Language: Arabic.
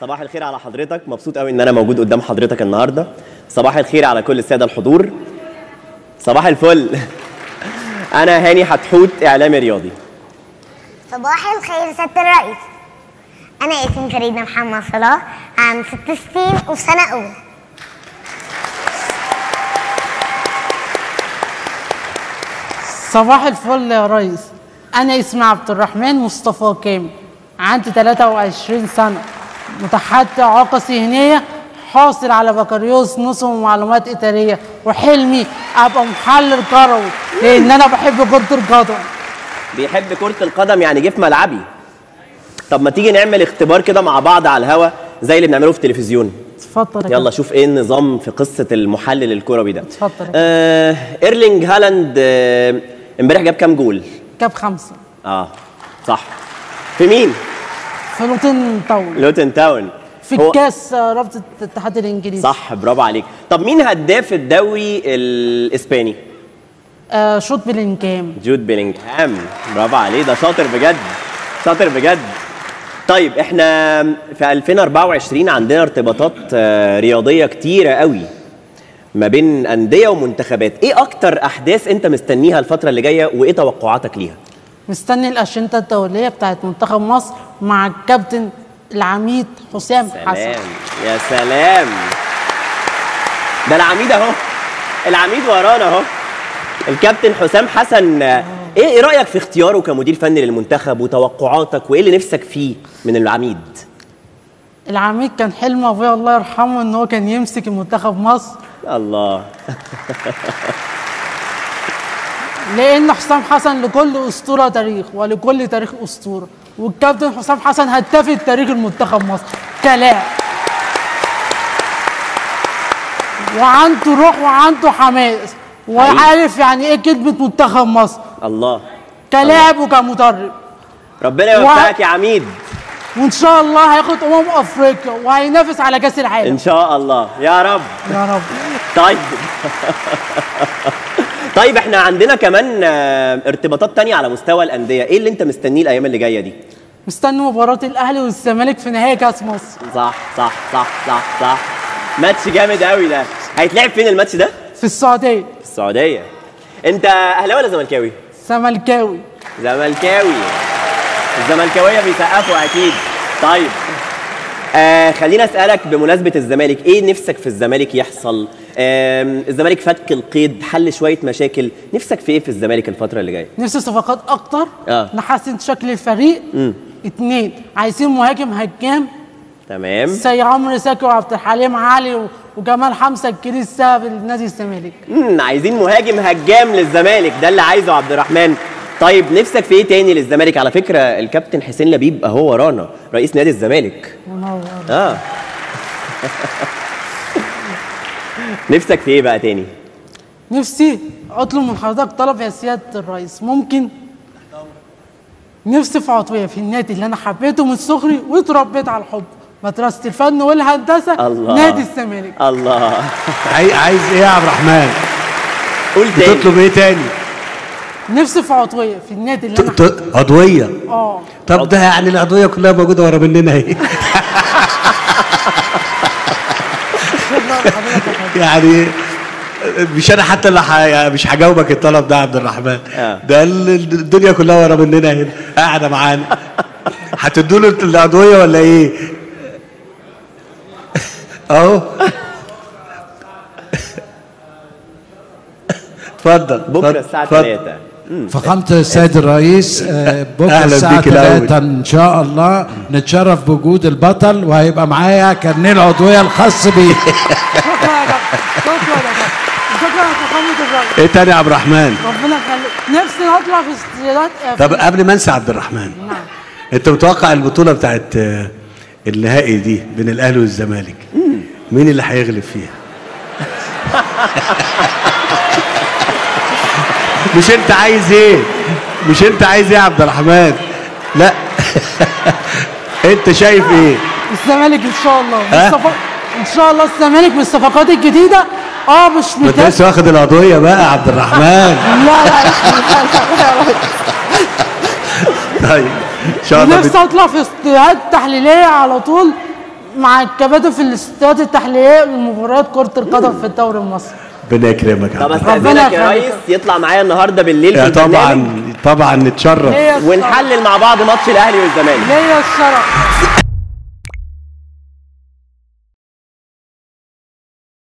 صباح الخير على حضرتك. مبسوط قوي إن أنا موجود قدام حضرتك النهارده. صباح الخير على كل السادة الحضور. صباح الفل. أنا هاني حتحوت إعلامي رياضي. صباح الخير سيادة الرئيس. أنا اسمي فريدة محمد صلاح عام ست سنين وفي سنة أولى. صباح الفل يا ريس. أنا اسمي عبد الرحمن مصطفى كامل عندي 23 سنة. متحدي إعاقة ذهنية حاصل على بكالوريوس نظم ومعلومات إدارية وحلمي أبقى محلل كروي لأن أنا بحب كرة القدم. بيحب كرة القدم يعني جه في ملعبي. طب ما تيجي نعمل اختبار كده مع بعض على الهوا زي اللي بنعمله في التلفزيون. اتفضل يلا شوف إيه النظام في قصة المحلل الكروي ده. اتفضل. آه إيرلينج هالاند آه، امبارح جاب كام جول؟ جاب خمسة. آه صح. في مين؟ في لوتن تاون لوتن تاون في هو- الكاس رابطة الاتحاد الإنجليزي. صح برافو عليك. طب مين هداف الدوري الإسباني؟ آه جود بيلينغهام جود بيلينغهام برافو عليه. ده شاطر بجد. شاطر بجد. طيب إحنا في 2024 عندنا ارتباطات آه، رياضية كتيرة قوي ما بين أندية ومنتخبات. إيه أكتر أحداث أنت مستنيها الفترة اللي جاية؟ وإيه توقعاتك ليها؟ مستني الأشنطة الدولية بتاعت منتخب مصر مع الكابتن العميد حسام حسن. سلام يا سلام. ده العميد اهو. العميد ورانا اهو. الكابتن حسام حسن. آه، إيه إيه رأيك في اختياره كمدير فني للمنتخب وتوقعاتك؟ وايه اللي نفسك فيه من العميد؟ العميد كان حلم أبويا الله يرحمه إن هو كان يمسك المنتخب مصر. الله. لأن حسام حسن لكل أسطورة تاريخ ولكل تاريخ اسطوره والكابتن حسام حسن هداف تاريخ المنتخب مصر. كلاعب وعنده روح وعنده حماس. وعارف يعني إيه كلمة منتخب مصر. الله. كلاعب وكمدرب. ربنا يوفقك يا عميد. وإن شاء الله هياخد أمم أفريقيا وهينافس على كأس العالم. إن شاء الله. يا رب. يا رب. طيب. طيب إحنا عندنا كمان آه، ارتباطات تانية على مستوى الأندية. إيه اللي انت مستنيه الأيام اللي جاية دي؟ مستني مباراة الأهلي والزمالك في نهائي كأس مصر. صح صح صح صح صح. ماتش جامد قوي ده. هيتلعب فين الماتش ده؟ في السعودية. في السعودية. انت أهلاوي ولا زملكاوي؟ زملكاوي. زملكاوي. الزملكاوية بيسقفوا أكيد. طيب. آه خليني أسألك بمناسبة الزمالك إيه نفسك في الزمالك يحصل؟ الزمالك فك القيد حل شوية مشاكل نفسك في إيه في الزمالك الفترة اللي جاية؟ نفسي صفقات أكتر آه. نحسن شكل الفريق. اتنين عايزين مهاجم هجام. تمام. زي عمرو زكي وعبد الحليم علي وجمال حمزة الجيل الذهبي لنادي الزمالك. مم، عايزين مهاجم هجام للزمالك ده اللي عايزه عبد الرحمن. طيب نفسك في إيه تاني للزمالك؟ على فكرة الكابتن حسين لبيب أهو ورانا رئيس نادي الزمالك. منور آه. نفسك في إيه بقى تاني؟ نفسي اطلب من حضرتك طلب يا سيادة الرئيس. ممكن؟ نفسي في عطويه في النادي اللي أنا حبيته من صغري واتربيت على الحب. مدرسة الفن والهندسة الله. نادي الزمالك. الله. عاي- عايز إيه يا عبد الرحمن؟ قول تاني. بتطلب إيه تاني؟ نفسي في عطويه في النادي اللي أنا عضوية؟ آه. طب ده يعني العضوية كلها موجودة ورا مننا اهي يعني مش أنا حتى اللي ح- مش هجاوبك الطلب ده يا عبد الرحمن. آه. ده ال- الدنيا كلها ورا مننا هنا. قاعدة معانا. هتدوا له العضوية ولا إيه؟ أهو. اتفضل بكرة الساعة اتفضل. 3 فخامة السيد الرئيس آه، بكرة الساعة بيك الأول. 3 إن شاء الله نتشرف بوجود البطل وهيبقى معايا كارنيه العضوية الخاص بيه. شكرا يا دكتور شكرا يا دكتور شكرا يا فخامه الرئيس إيه تاني يا عبد الرحمن؟ ربنا يخليك. نفسي نطلع في استديوهات طب قبل ما انسى عبد الرحمن نعم. انت متوقع البطولة بتاعت آه، النهائي دي بين الأهلي والزمالك مين اللي هيغلب فيها؟ مش انت عايز إيه؟ مش انت عايز إيه يا عبد الرحمن؟ لا. انت شايف إيه؟ الزمالك ان شاء الله. ان شاء الله الزمالك بالصفقات الجديدة. آه مش ما انت متأكد لسه واخد العضوية بقى يا عبد الرحمن. لا لا طيب إن شاء الله نفسي. أطلع في استديوهات تحليلية على طول مع الكباتن في الاستوديوهات التحليلية لمباريات كرة القدم في الدوري المصري. ربنا يكرمك يا طب استأذنك يا. ريس يطلع معايا النهارده بالليل في طبعا طبعا نتشرف. ونحلل مع بعض ماتش الأهلي والزمالك. ليا الشرف